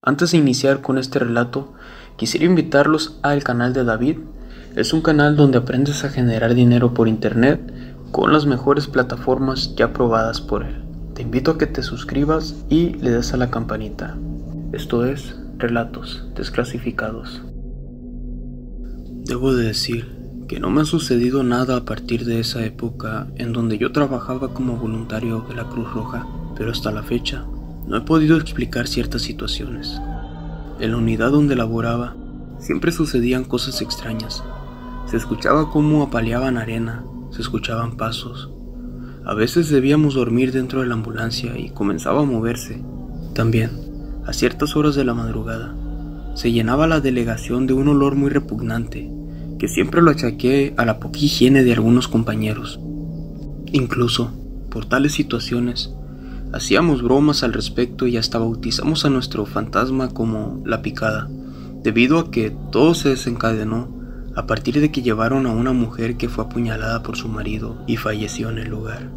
Antes de iniciar con este relato, quisiera invitarlos al canal de David. Es un canal donde aprendes a generar dinero por internet con las mejores plataformas ya probadas por él. Te invito a que te suscribas y le des a la campanita. Esto es Relatos Desclasificados. Debo de decir que no me ha sucedido nada a partir de esa época en donde yo trabajaba como voluntario de la Cruz Roja, pero hasta la fecha no he podido explicar ciertas situaciones. En la unidad donde laboraba, siempre sucedían cosas extrañas. Se escuchaba cómo apaleaban arena, se escuchaban pasos. A veces debíamos dormir dentro de la ambulancia y comenzaba a moverse. También, a ciertas horas de la madrugada, se llenaba la delegación de un olor muy repugnante, que siempre lo achaqué a la poca higiene de algunos compañeros. Incluso, por tales situaciones, Hacíamos bromas al respecto y hasta bautizamos a nuestro fantasma como la picada, debido a que todo se desencadenó a partir de que llevaron a una mujer que fue apuñalada por su marido y falleció en el lugar.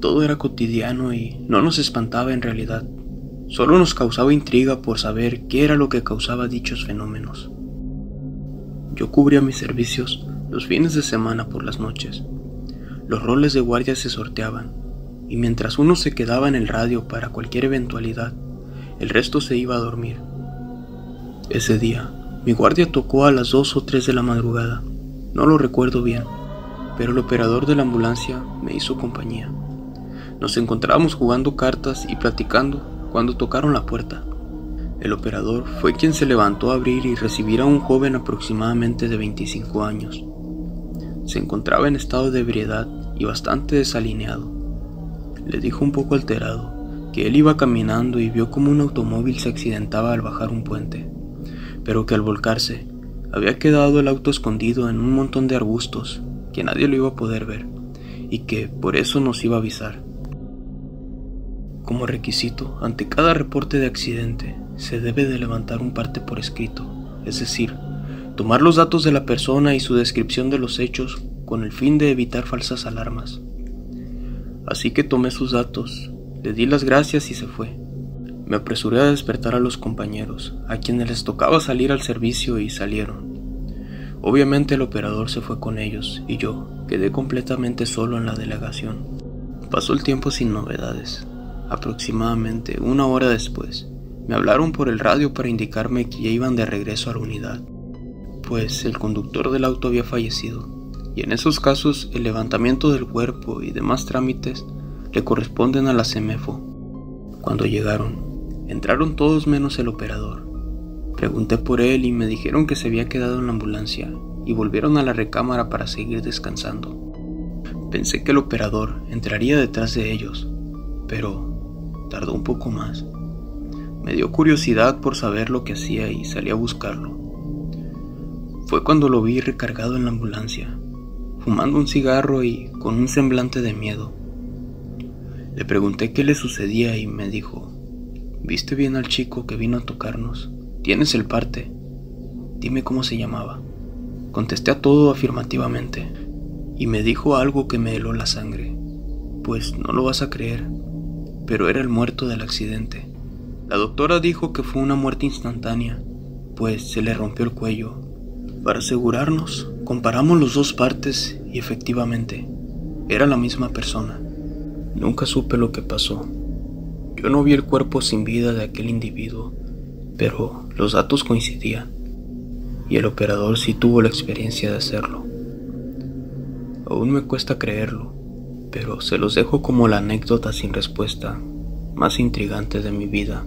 Todo era cotidiano y no nos espantaba en realidad, solo nos causaba intriga por saber qué era lo que causaba dichos fenómenos. Yo cubría mis servicios los fines de semana por las noches. Los roles de guardia se sorteaban y mientras uno se quedaba en el radio para cualquier eventualidad, el resto se iba a dormir. Ese día, mi guardia tocó a las 2 o 3 de la madrugada, no lo recuerdo bien, pero el operador de la ambulancia me hizo compañía. Nos encontrábamos jugando cartas y platicando cuando tocaron la puerta. El operador fue quien se levantó a abrir y recibir a un joven aproximadamente de 25 años. Se encontraba en estado de ebriedad y bastante desalineado le dijo un poco alterado que él iba caminando y vio como un automóvil se accidentaba al bajar un puente, pero que al volcarse había quedado el auto escondido en un montón de arbustos que nadie lo iba a poder ver y que por eso nos iba a avisar. Como requisito, ante cada reporte de accidente, se debe de levantar un parte por escrito, es decir, tomar los datos de la persona y su descripción de los hechos con el fin de evitar falsas alarmas. Así que tomé sus datos, le di las gracias y se fue. Me apresuré a despertar a los compañeros, a quienes les tocaba salir al servicio y salieron. Obviamente el operador se fue con ellos y yo quedé completamente solo en la delegación. Pasó el tiempo sin novedades. Aproximadamente una hora después, me hablaron por el radio para indicarme que ya iban de regreso a la unidad, pues el conductor del auto había fallecido y en esos casos el levantamiento del cuerpo y demás trámites le corresponden a la CEMEFO. Cuando llegaron, entraron todos menos el operador. Pregunté por él y me dijeron que se había quedado en la ambulancia y volvieron a la recámara para seguir descansando. Pensé que el operador entraría detrás de ellos, pero tardó un poco más. Me dio curiosidad por saber lo que hacía y salí a buscarlo. Fue cuando lo vi recargado en la ambulancia, fumando un cigarro y con un semblante de miedo. Le pregunté qué le sucedía y me dijo, ¿viste bien al chico que vino a tocarnos? ¿Tienes el parte? Dime cómo se llamaba. Contesté a todo afirmativamente y me dijo algo que me heló la sangre. Pues no lo vas a creer, pero era el muerto del accidente. La doctora dijo que fue una muerte instantánea, pues se le rompió el cuello. Para asegurarnos, comparamos los dos partes y efectivamente, era la misma persona. Nunca supe lo que pasó. Yo no vi el cuerpo sin vida de aquel individuo, pero los datos coincidían, y el operador sí tuvo la experiencia de hacerlo. Aún me cuesta creerlo, pero se los dejo como la anécdota sin respuesta más intrigante de mi vida.